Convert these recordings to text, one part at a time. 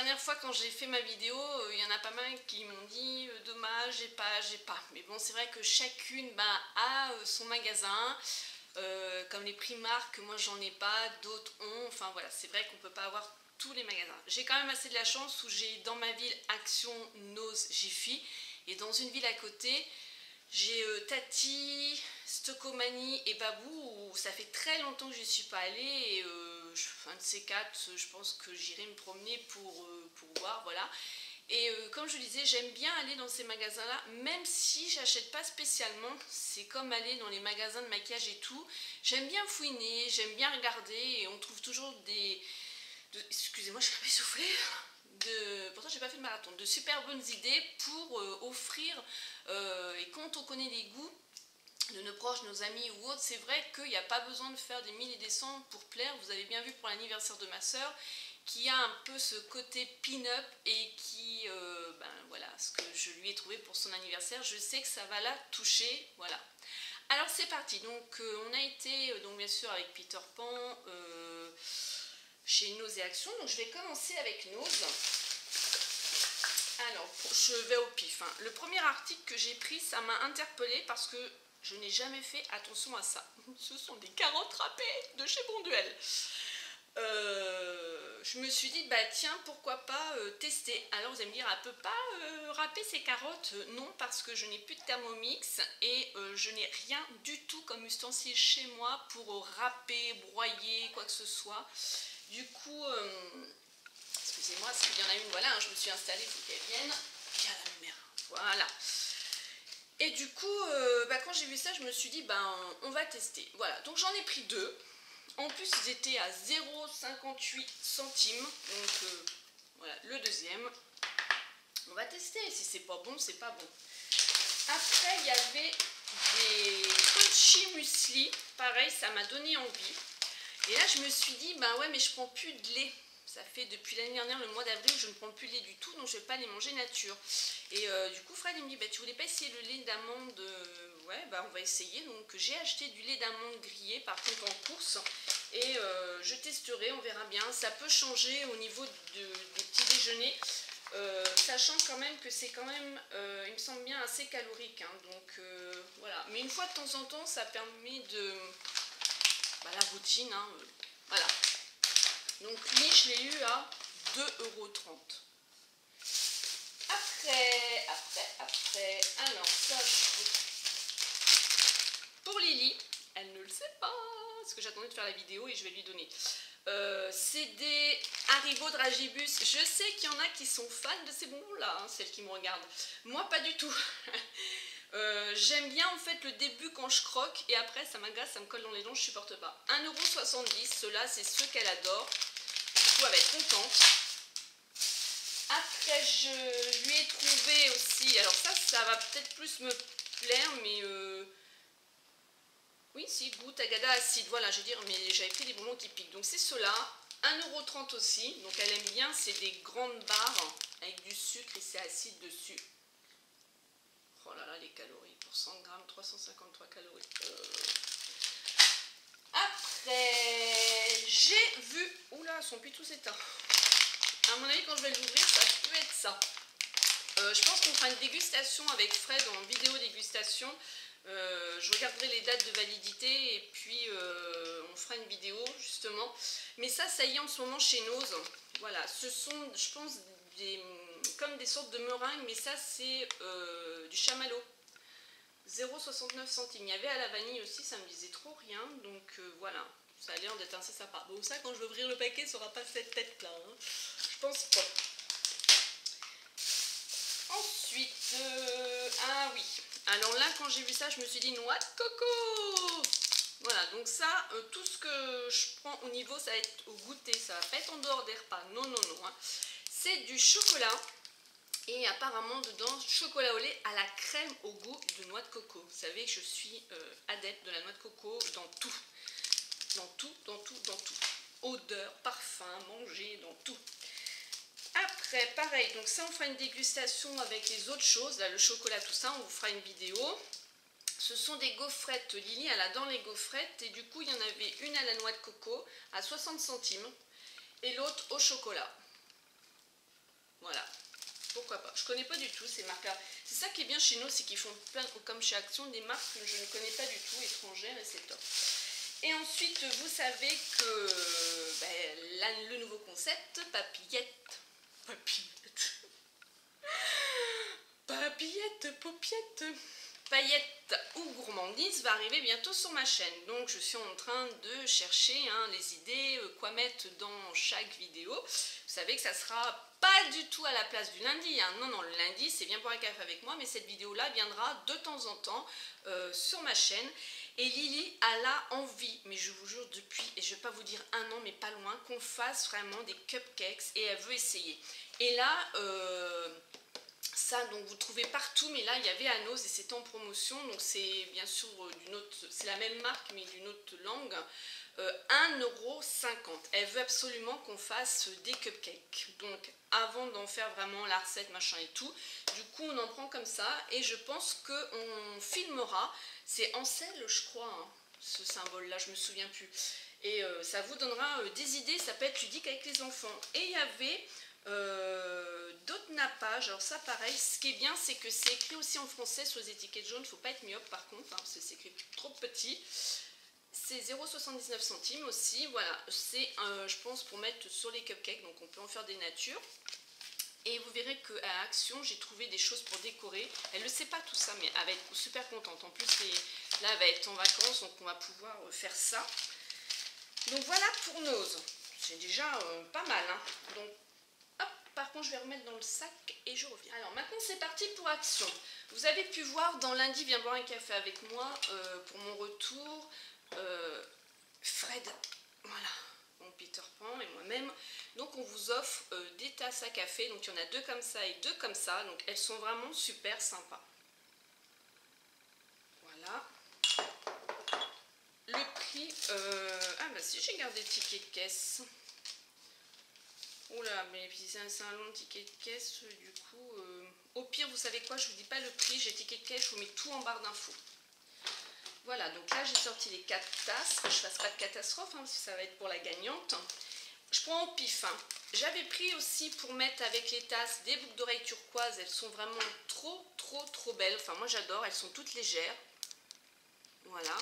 dernière fois quand j'ai fait ma vidéo, euh, il y en a pas mal qui m'ont dit euh, dommage, j'ai pas, j'ai pas. Mais bon, c'est vrai que chacune bah, a euh, son magasin. comme les Primark, moi j'en ai pas, d'autres ont. Enfin voilà, c'est vrai qu'on peut pas avoir tous les magasins. J'ai quand même assez de la chance où j'ai dans ma ville Action, Nose, Jiffy. Et dans une ville à côté, j'ai Tati, Stockomanie et Babou où ça fait très longtemps que je suis pas allée et euh, un de ces quatre, je pense que j'irai me promener pour, euh, pour voir, voilà. Et euh, comme je disais, j'aime bien aller dans ces magasins-là, même si j'achète pas spécialement. C'est comme aller dans les magasins de maquillage et tout. J'aime bien fouiner, j'aime bien regarder et on trouve toujours des... Excusez-moi, je suis essoufflée. De, pourtant j'ai pas fait le marathon, de super bonnes idées pour offrir, et quand on connaît les goûts, de nos proches, nos amis ou autres, c'est vrai qu'il n'y a pas besoin de faire des mille et des cents pour plaire. Vous avez bien vu pour l'anniversaire de ma soeur, qui a un peu ce côté pin-up et qui, euh, ben voilà, ce que je lui ai trouvé pour son anniversaire, je sais que ça va la toucher, voilà. Alors c'est parti, donc euh, on a été, euh, donc bien sûr avec Peter Pan, chez Nose et Action, donc je vais commencer avec Nose. Alors, je vais au pif. Hein. Le premier article que j'ai pris, ça m'a interpellé parce que je n'ai jamais fait attention à ça. Ce sont des carottes râpées de chez Bonduel. Euh, je me suis dit, bah tiens, pourquoi pas euh, tester. Alors vous allez me dire, elle peut pas euh, râper ses carottes? Non, parce que je n'ai plus de thermomix et je n'ai rien du tout comme ustensile chez moi pour râper, broyer, quoi que ce soit. Du coup, excusez-moi, s'il y en a une, voilà, hein, je me suis installée, il faut qu'elle vienne. A la lumière. Voilà. Et du coup, euh, bah, quand j'ai vu ça, je me suis dit, ben, on va tester. Voilà, donc j'en ai pris deux. En plus, ils étaient à 0,58 centimes. Donc, euh, voilà, le deuxième. On va tester. Si c'est pas bon, c'est pas bon. Après, il y avait des crunchy muesli. Pareil, ça m'a donné envie. Et là, je me suis dit, ben ouais, mais je prends plus de lait. Ça fait depuis l'année dernière, le mois d'avril, je ne prends plus de lait du tout, donc je ne vais pas les manger nature. Et euh, du coup, Fred il me dit, bah, tu voulais pas essayer le lait d'amande euh, Ouais, bah on va essayer. Donc j'ai acheté du lait d'amande grillé, par contre en course. Et euh, je testerai, on verra bien. Ça peut changer au niveau du petit déjeuner. sachant quand même que c'est quand même, il me semble bien, assez calorique. Hein. donc voilà. Mais une fois de temps en temps, ça permet de... Bah, la routine, hein, voilà. Donc lui, je l'ai eu à 2,30€. Après, après, après, alors ça, je... Pour Lily, elle ne le sait pas, parce que j'attendais de faire la vidéo et je vais lui donner. Euh, c'est des Dragibus. Je sais qu'il y en a qui sont fans de ces bonbons-là, hein, celles qui me regardent. Moi, pas du tout. Euh, j'aime bien en fait le début quand je croque et après ça m'agace, ça me colle dans les dents, je supporte pas. 1,70€, ceux-là c'est ceux qu'elle adore elle va être contente. Après, je lui ai trouvé aussi, alors ça, ça va peut-être plus me plaire, mais... Euh, oui, si, goût tagada acide, voilà, je veux dire, mais j'avais pris des bonbons qui piquent. Donc c'est cela, 1,30€ aussi, donc elle aime bien, c'est des grandes barres avec du sucre et c'est acide dessus. Oh là là, les calories, pour 100 grammes, 353 calories. Euh. Après, j'ai vu... Oula, son pitou s'éteint. À mon avis, quand je vais l'ouvrir, ça peut être ça. Euh, je pense qu'on fera une dégustation avec Fred en vidéo dégustation. Euh, je regarderai les dates de validité et puis euh, on fera une vidéo justement. Mais ça, ça y est en ce moment chez Nose. Voilà, ce sont, je pense, comme des sortes de meringues, mais ça c'est du chamallow. 0,69 centimes. Il y avait à la vanille aussi, ça me disait trop rien. Donc voilà, ça a l'air d'être assez sympa. Bon, ça, quand je vais ouvrir le paquet, ça n'aura pas cette tête-là. Je pense pas. Ensuite, euh, ah oui. Alors là, quand j'ai vu ça, je me suis dit noix de coco. Voilà, donc ça, euh, tout ce que je prends au niveau, ça va être au goûter. Ça va pas être en dehors des repas. Non, non, non. Hein. C'est du chocolat et apparemment dedans chocolat au lait à la crème au goût de noix de coco. Vous savez que je suis euh, adepte de la noix de coco dans tout. Dans tout, dans tout, dans tout. Odeur, parfum, manger, dans tout. Après, pareil, donc ça on fera une dégustation avec les autres choses, là le chocolat, tout ça, on vous fera une vidéo. Ce sont des gaufrettes, Lily elle adore les gaufrettes et du coup il y en avait une à la noix de coco à 60 centimes. et l'autre au chocolat. Voilà, pourquoi pas. Je connais pas du tout ces marques-là. C'est ça qui est bien chez nous, c'est qu'ils font plein, comme chez Action, des marques que je ne connais pas du tout, étrangères, et c'est top. Et ensuite, vous savez que ben, le nouveau concept, papillette, papillette, papillette, paupiette, paillettes ou gourmandise va arriver bientôt sur ma chaîne. Donc je suis en train de chercher hein, les idées, euh, quoi mettre dans chaque vidéo. Vous savez que ça sera pas du tout à la place du lundi. Hein. Non, non, le lundi c'est bien pour un café avec moi, mais cette vidéo-là viendra de temps en temps euh, sur ma chaîne. Et Lily a la envie, mais je vous jure depuis, et je vais pas vous dire un an, mais pas loin, qu'on fasse vraiment des cupcakes et elle veut essayer. Et là, euh, ça, donc vous trouvez partout, mais là il y avait Anos et c'était en promotion, donc c'est bien sûr euh, d'une autre, c'est la même marque mais d'une autre langue. Euh, 1,50€. Elle veut absolument qu'on fasse des cupcakes. Donc avant d'en faire vraiment la recette, machin et tout, du coup on en prend comme ça et je pense qu'on filmera. C'est Ansel, je crois, hein, ce symbole-là, je me souviens plus. Et euh, ça vous donnera euh, des idées, ça peut être ludique avec les enfants. Et il y avait euh, d'autres nappages, alors ça pareil, ce qui est bien c'est que c'est écrit aussi en français sur les étiquettes jaunes, il ne faut pas être myope par contre, hein, c'est écrit trop petit. C'est 0,79 centimes aussi, voilà, c'est je pense pour mettre sur les cupcakes, donc on peut en faire des natures. Et vous verrez qu'à Action, j'ai trouvé des choses pour décorer. Elle ne sait pas tout ça, mais elle va être super contente. En plus, là, elle va être en vacances, donc on va pouvoir euh, faire ça. Donc voilà pour Nose. C'est déjà euh, pas mal. Hein. Donc par contre, je vais remettre dans le sac et je reviens. Alors maintenant, c'est parti pour action. Vous avez pu voir dans lundi, viens boire un café avec moi euh, pour mon retour. Euh, Fred, voilà, mon Peter Pan et moi-même. Donc on vous offre euh, des tasses à café. Donc il y en a deux comme ça et deux comme ça. Donc elles sont vraiment super sympas. Voilà. Le prix, ah bah si j'ai gardé le ticket de caisse. Oula, mais c'est un, long ticket de caisse, du coup... Euh, au pire, vous savez quoi, je vous dis pas le prix, j'ai ticket de caisse, je vous mets tout en barre d'infos. Voilà, donc là, j'ai sorti les quatre tasses, que je fasse pas de catastrophe, hein, parce ça va être pour la gagnante. Je prends au pif. Hein. J'avais pris aussi pour mettre avec les tasses des boucles d'oreilles turquoise. Elles sont vraiment trop, trop, trop belles. Enfin, moi, j'adore. Elles sont toutes légères. Voilà.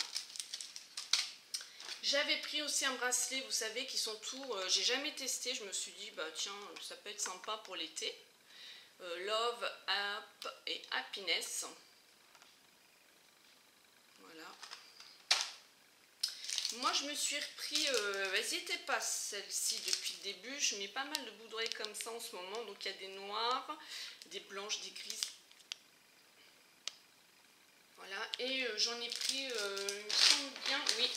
J'avais pris aussi un bracelet, vous savez, qui sont tout... Euh, j'ai jamais testé, je me suis dit, bah tiens, ça peut être sympa pour l'été. Euh, love, App et Happiness. Voilà. Moi, je me suis repris... Euh, elles n'étaient pas celles-ci depuis le début. Je mets pas mal de bouts comme ça en ce moment. Donc, il y a des noirs, des blanches, des grises. Voilà. Et j'en ai pris, il me semble bien, oui,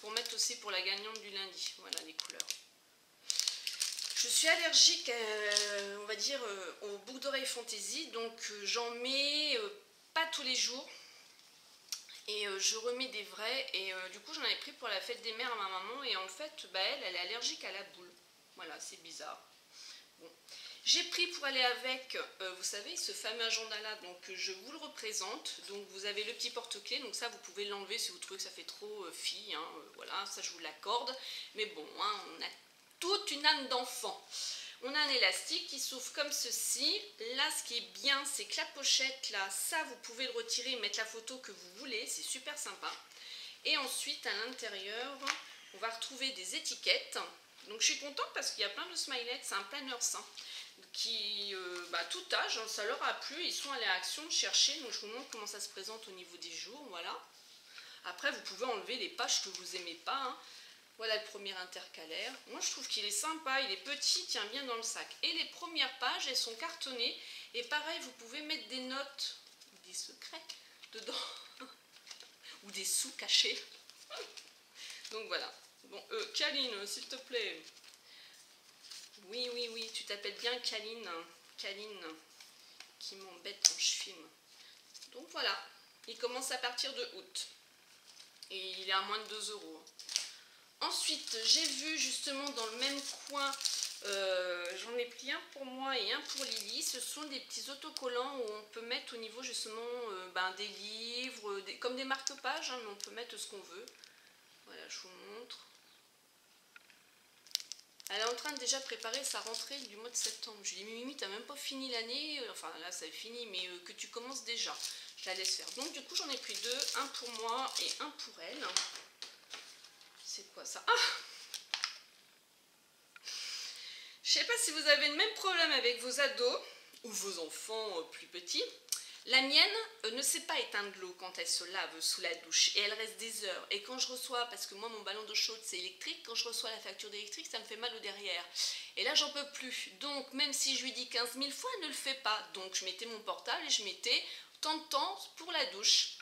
pour mettre aussi pour la gagnante du lundi. Voilà les couleurs. Je suis allergique, on va dire, euh, aux boucles d'oreilles fantaisie, donc euh, j'en mets euh, pas tous les jours. Et je remets des vrais, et du coup j'en avais pris pour la fête des mères à ma maman, et en fait, bah, elle, elle est allergique à la boule. Voilà, c'est bizarre. J'ai pris pour aller avec, euh, vous savez, ce fameux agenda-là, donc je vous le représente. Donc vous avez le petit porte-clés, donc ça vous pouvez l'enlever si vous trouvez que ça fait trop euh, fille, hein, euh, voilà, ça je vous l'accorde. Mais bon, hein, on a toute une âme d'enfant. On a un élastique qui s'ouvre comme ceci. Là, ce qui est bien, c'est que la pochette, là, ça, vous pouvez le retirer et mettre la photo que vous voulez. C'est super sympa. Et ensuite, à l'intérieur, on va retrouver des étiquettes. Donc, je suis contente parce qu'il y a plein de smileys. C'est un planner sain qui, euh, bah, tout âge, hein, ça leur a plu, ils sont allés à Action chercher, donc je vous montre comment ça se présente au niveau des jours, voilà. Après, vous pouvez enlever les pages que vous aimez pas, hein. Voilà le premier intercalaire. Moi, je trouve qu'il est sympa, il est petit, il tient bien dans le sac. Et les premières pages, elles sont cartonnées. Et pareil, vous pouvez mettre des notes, des secrets dedans. ou des sous cachés. Donc voilà. Bon, euh, Kaline, s'il te plaît, oui, oui, oui, tu t'appelles bien Kaline. Kaline, qui m'embête quand je filme. Donc voilà, il commence à partir de août. Et il est à moins de 2 euros. Ensuite, j'ai vu justement dans le même coin, euh, j'en ai pris un pour moi et un pour Lily. Ce sont des petits autocollants où on peut mettre au niveau justement euh, ben, des livres, comme des marque-pages, hein, mais on peut mettre ce qu'on veut. Voilà, je vous montre Elle est en train de déjà préparer sa rentrée du mois de septembre. Je lui dis, mais Mimi, t'as même pas fini l'année. Enfin, là, ça fini, mais euh, que tu commences déjà. Je la laisse faire. Donc, du coup, j'en ai pris deux. Un pour moi et un pour elle. C'est quoi ça Ah Je sais pas si vous avez le même problème avec vos ados ou vos enfants euh, plus petits. La mienne euh, ne sait pas éteindre l'eau quand elle se lave sous la douche et elle reste des heures. Et quand je reçois, parce que moi mon ballon d'eau chaude c'est électrique, quand je reçois la facture d'électrique ça me fait mal au derrière. Et là j'en peux plus. Donc même si je lui dis 15 000 fois, elle ne le fait pas. Donc je mettais mon portable et je mettais tant de temps pour la douche.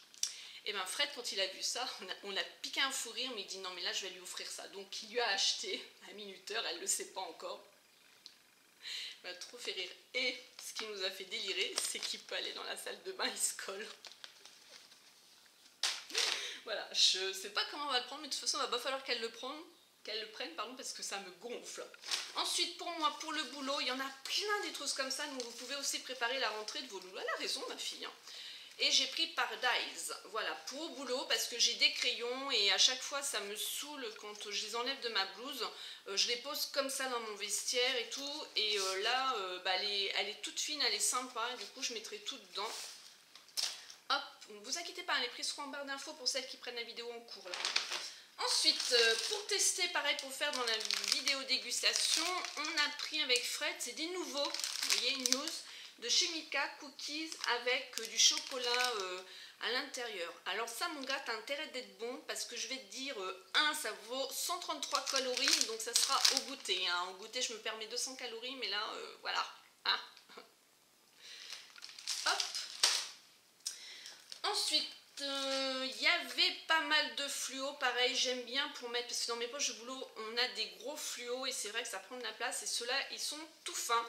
Et bien Fred quand il a vu ça, on a, piqué un fou rire mais il dit non mais là je vais lui offrir ça. Donc il lui a acheté un minuteur, elle ne le sait pas encore m'a trop fait rire. Et ce qui nous a fait délirer, c'est qu'il peut aller dans la salle de bain, il se colle. voilà, je sais pas comment on va le prendre, mais de toute façon, il va pas falloir qu'elle le prenne, qu'elle le prenne, pardon, parce que ça me gonfle. Ensuite, pour moi, pour le boulot, il y en a plein des trousses comme ça, donc vous pouvez aussi préparer la rentrée de vos loulous. Elle a raison, ma fille. Hein. Et j'ai pris Paradise, voilà, pour boulot, parce que j'ai des crayons et à chaque fois ça me saoule quand je les enlève de ma blouse. Euh, je les pose comme ça dans mon vestiaire et tout. Et euh, là, euh, bah, elle, est, toute fine, elle est sympa. du coup, je mettrai tout dedans. Hop, vous inquiétez pas, les prix seront en barre d'infos pour celles qui prennent la vidéo en cours. Là. Ensuite, pour tester, pareil pour faire dans la vidéo dégustation, on a pris avec Fred, c'est des nouveaux, vous voyez, news de Chimica Cookies avec euh, du chocolat euh, à l'intérieur. Alors ça mon gars, t'as intérêt d'être bon parce que je vais te dire, euh, un, ça vaut 133 calories, donc ça sera au goûter. Hein. Au goûter, je me permets 200 calories, mais là, voilà. Hein. Hop. Ensuite, il y avait pas mal de fluo, pareil, j'aime bien pour mettre, parce que dans mes poches de boulot, on a des gros fluos et c'est vrai que ça prend de la place, et ceux-là, ils sont tout fins.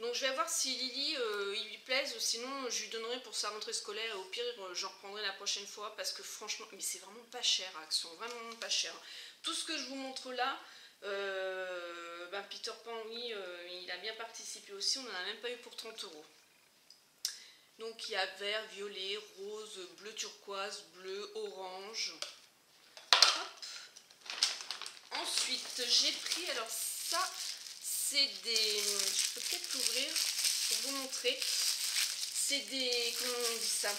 Donc je vais voir si Lily euh, il lui plaise, sinon je lui donnerai pour sa rentrée scolaire. Au pire, euh, j'en reprendrai la prochaine fois parce que franchement, mais c'est vraiment pas cher, Action, vraiment pas cher. Tout ce que je vous montre là, euh, ben Peter Pan, oui, il a bien participé aussi, on n'en a même pas eu pour 30 euros. Donc il y a vert, violet, rose, bleu turquoise, bleu, orange. Ensuite, j'ai pris, alors ça, c'est des... Je peux peut-être l'ouvrir pour vous montrer. C'est des... Comment on dit ça?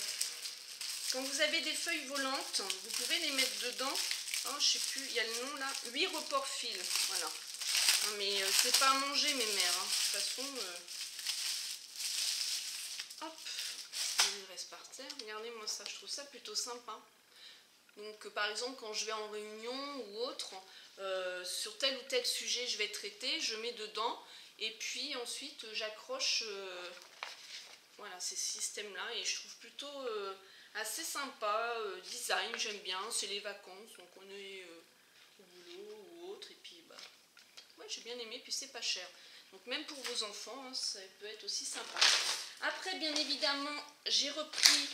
Quand vous avez des feuilles volantes, vous pouvez les mettre dedans. Oh, je sais plus, il y a le nom là. 8 reports fil. Voilà. mais euh, c'est pas à manger mes mères. Hein. De toute façon... Euh, hop. Il reste par terre. Regardez-moi ça, je trouve ça plutôt sympa. Donc par exemple quand je vais en réunion ou autre, euh, sur tel ou tel sujet je vais traiter, je mets dedans et puis ensuite j'accroche euh, voilà, ces systèmes-là et je trouve plutôt euh, assez sympa, design j'aime bien, c'est les vacances donc on est au boulot ou autre et puis bah ouais, j'ai bien aimé puis c'est pas cher. Donc même pour vos enfants, hein, ça peut être aussi sympa. Après bien évidemment j'ai repris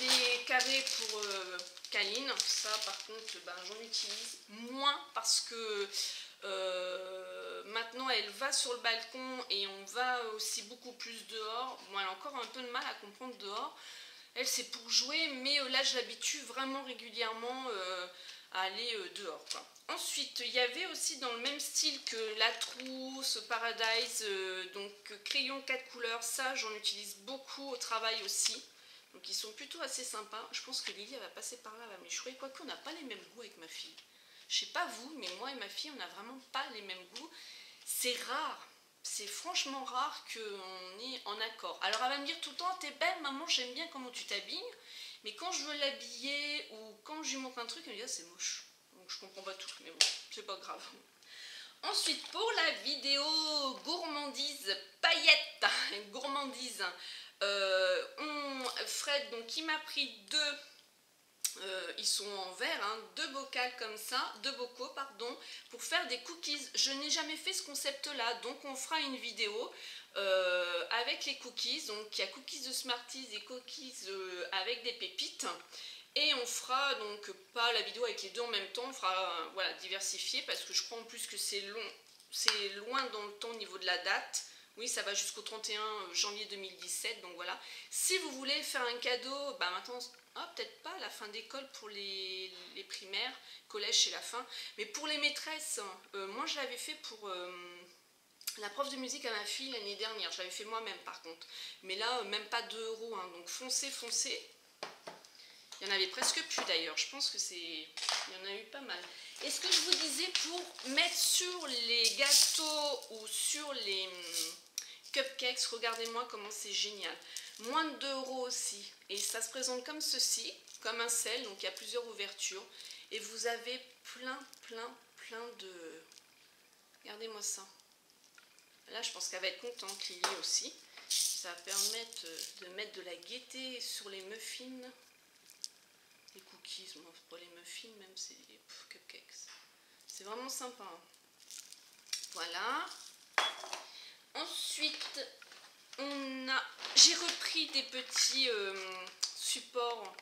des carrés pour euh, Kaline. Ça, par contre, ben, j'en utilise moins parce que euh, maintenant, elle va sur le balcon et on va aussi beaucoup plus dehors. Bon, elle a encore un peu de mal à comprendre dehors. Elle, c'est pour jouer, mais euh, là, je l'habitue vraiment régulièrement à aller dehors. Ensuite, il y avait aussi dans le même style que la trousse, Paradise, donc crayon 4 couleurs. Ça, j'en utilise beaucoup au travail aussi. Donc ils sont plutôt assez sympas. Je pense que Lily va passer par là, va m'échouer. Quoique on n'a pas les mêmes goûts avec ma fille. Je sais pas vous, mais moi et ma fille, on n'a vraiment pas les mêmes goûts. C'est rare. C'est franchement rare qu'on est en accord. Alors elle va me dire tout le temps, t'es belle maman, j'aime bien comment tu t'habilles. Mais quand je veux l'habiller ou quand je lui montre un truc, elle me dit ah, c'est moche. Donc je comprends pas tout, mais bon, c'est pas grave. Ensuite, pour la vidéo gourmandise paillettes, gourmandise, euh, Fred, donc, il m'a pris deux, euh, ils sont en verre, hein, deux bocals comme ça, deux bocaux, pardon, pour faire des cookies. Je n'ai jamais fait ce concept-là, donc on fera une vidéo euh, avec les cookies. Donc, il y a cookies de Smarties et cookies avec des pépites. Et on fera donc pas la vidéo avec les deux en même temps, on fera voilà, diversifier parce que je crois en plus que c'est long, c'est loin dans le temps au niveau de la date. Oui, ça va jusqu'au 31 janvier 2017, donc voilà. Si vous voulez faire un cadeau, bah maintenant, ah, peut-être pas la fin d'école pour les, primaires, collège c'est la fin, mais pour les maîtresses, euh, moi je l'avais fait pour euh, la prof de musique à ma fille l'année dernière, je l'avais fait moi-même par contre, mais là euh, même pas 2 euros, hein. donc foncez, foncez. Il y en avait presque plus d'ailleurs, je pense que c'est... Il y en a eu pas mal. Et ce que je vous disais pour mettre sur les gâteaux ou sur les hum, cupcakes, regardez-moi comment c'est génial. Moins de 2 euros aussi. Et ça se présente comme ceci, comme un sel, donc il y a plusieurs ouvertures. Et vous avez plein, plein, plein de... Regardez-moi ça. Là, je pense qu'elle va être contente, Lily aussi. Ça va permettre de mettre de la gaieté sur les muffins. Les cookies, moi, pour les muffins, même, c'est des cupcakes. C'est vraiment sympa. Hein. Voilà. Ensuite, on a, j'ai repris des petits euh, supports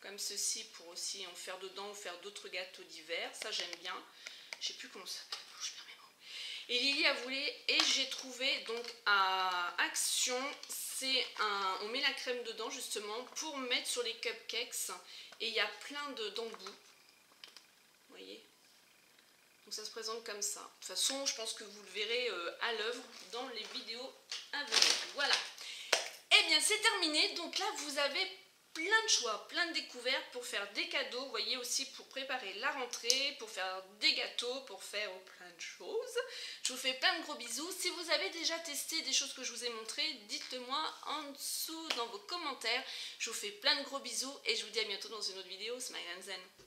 comme ceci pour aussi en faire dedans ou faire d'autres gâteaux d'hiver. Ça j'aime bien. Je sais plus comment ça s'appelle. Et Lily a voulu et j'ai trouvé donc à Action, c'est un, on met la crème dedans justement pour mettre sur les cupcakes et il y a plein de d'embouts. Vous voyez? Donc ça se présente comme ça. De toute façon, je pense que vous le verrez euh, à l'œuvre dans les vidéos à venir. Voilà. Eh bien, c'est terminé. Donc là, vous avez plein de choix, plein de découvertes pour faire des cadeaux. Vous voyez aussi pour préparer la rentrée, pour faire des gâteaux, pour faire plein de choses. Je vous fais plein de gros bisous. Si vous avez déjà testé des choses que je vous ai montrées, dites-le moi en dessous dans vos commentaires. Je vous fais plein de gros bisous et je vous dis à bientôt dans une autre vidéo. Smile and Zen.